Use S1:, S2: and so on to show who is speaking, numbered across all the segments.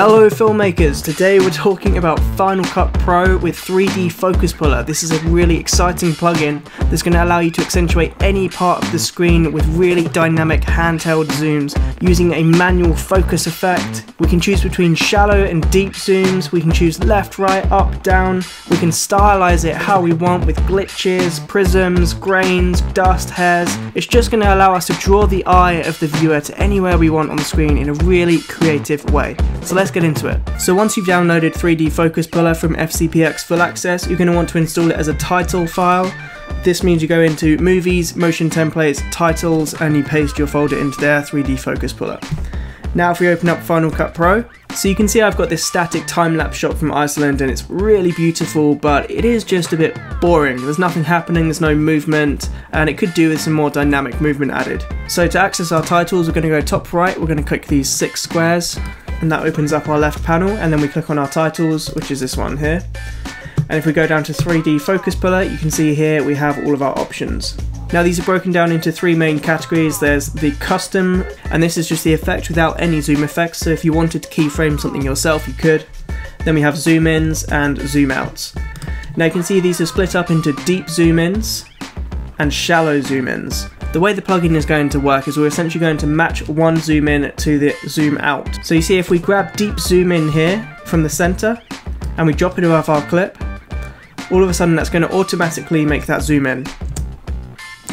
S1: Hello filmmakers, today we're talking about Final Cut Pro with 3D Focus Puller. This is a really exciting plugin that's going to allow you to accentuate any part of the screen with really dynamic handheld zooms using a manual focus effect. We can choose between shallow and deep zooms, we can choose left, right, up, down, we can stylize it how we want with glitches, prisms, grains, dust, hairs. It's just going to allow us to draw the eye of the viewer to anywhere we want on the screen in a really creative way. So let's get into it. So once you've downloaded 3D Focus Puller from FCPX Full Access, you're going to want to install it as a title file. This means you go into Movies, Motion Templates, Titles, and you paste your folder into there, 3D Focus Puller. Now if we open up Final Cut Pro, so you can see I've got this static time-lapse shot from Iceland and it's really beautiful, but it is just a bit boring. There's nothing happening, there's no movement, and it could do with some more dynamic movement added. So to access our titles, we're going to go top right, we're going to click these six squares, and that opens up our left panel and then we click on our titles which is this one here and if we go down to 3D focus puller you can see here we have all of our options. Now these are broken down into three main categories. There's the custom, and this is just the effect without any zoom effects, so if you wanted to keyframe something yourself, you could. Then we have zoom ins and zoom outs. Now you can see these are split up into deep zoom ins and shallow zoom ins. The way the plugin is going to work is we're essentially going to match one zoom in to the zoom out. So you see if we grab deep zoom in here from the center and we drop it above our clip, all of a sudden that's going to automatically make that zoom in.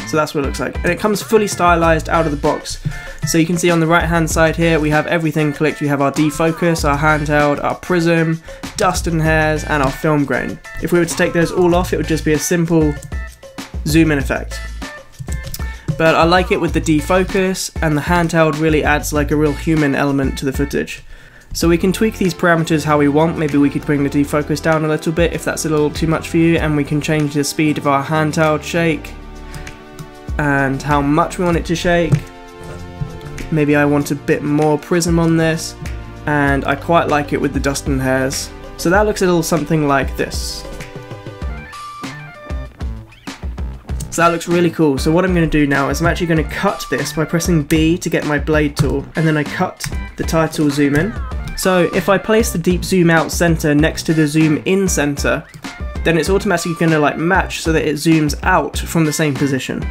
S1: So that's what it looks like. And it comes fully stylized out of the box. So you can see on the right hand side here we have everything clicked. We have our defocus, our handheld, our prism, dust and hairs, and our film grain. If we were to take those all off it would just be a simple zoom in effect but I like it with the defocus and the handheld really adds like a real human element to the footage. So we can tweak these parameters how we want, maybe we could bring the defocus down a little bit if that's a little too much for you and we can change the speed of our handheld shake and how much we want it to shake. Maybe I want a bit more prism on this and I quite like it with the dust and hairs. So that looks a little something like this. So that looks really cool. So what I'm going to do now is I'm actually going to cut this by pressing B to get my blade tool, and then I cut the title zoom in. So if I place the deep zoom out center next to the zoom in center, then it's automatically going to like match so that it zooms out from the same position.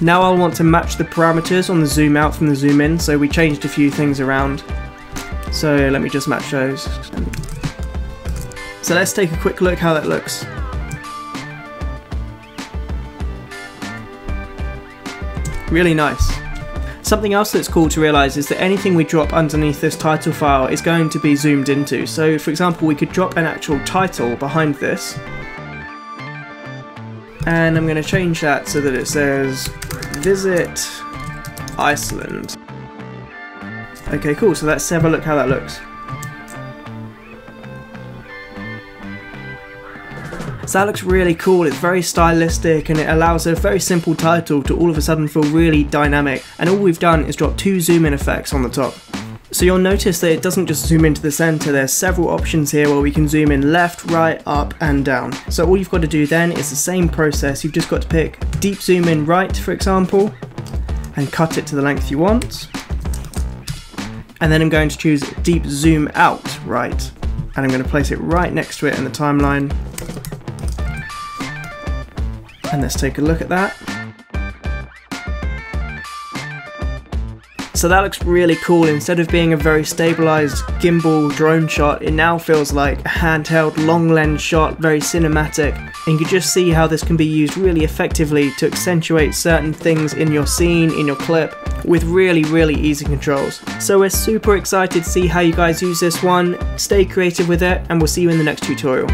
S1: Now I'll want to match the parameters on the zoom out from the zoom in, so we changed a few things around. So let me just match those. So let's take a quick look how that looks. Really nice. Something else that's cool to realise is that anything we drop underneath this title file is going to be zoomed into. So for example we could drop an actual title behind this and I'm going to change that so that it says visit Iceland. Okay cool so let's have a look how that looks. So that looks really cool, it's very stylistic and it allows a very simple title to all of a sudden feel really dynamic and all we've done is drop two zoom in effects on the top. So you'll notice that it doesn't just zoom into the center, there's several options here where we can zoom in left, right, up and down. So all you've got to do then is the same process, you've just got to pick deep zoom in right for example and cut it to the length you want. And then I'm going to choose deep zoom out right and I'm going to place it right next to it in the timeline and let's take a look at that. So that looks really cool. Instead of being a very stabilized gimbal drone shot, it now feels like a handheld long lens shot, very cinematic. And you can just see how this can be used really effectively to accentuate certain things in your scene, in your clip, with really, really easy controls. So we're super excited to see how you guys use this one. Stay creative with it, and we'll see you in the next tutorial.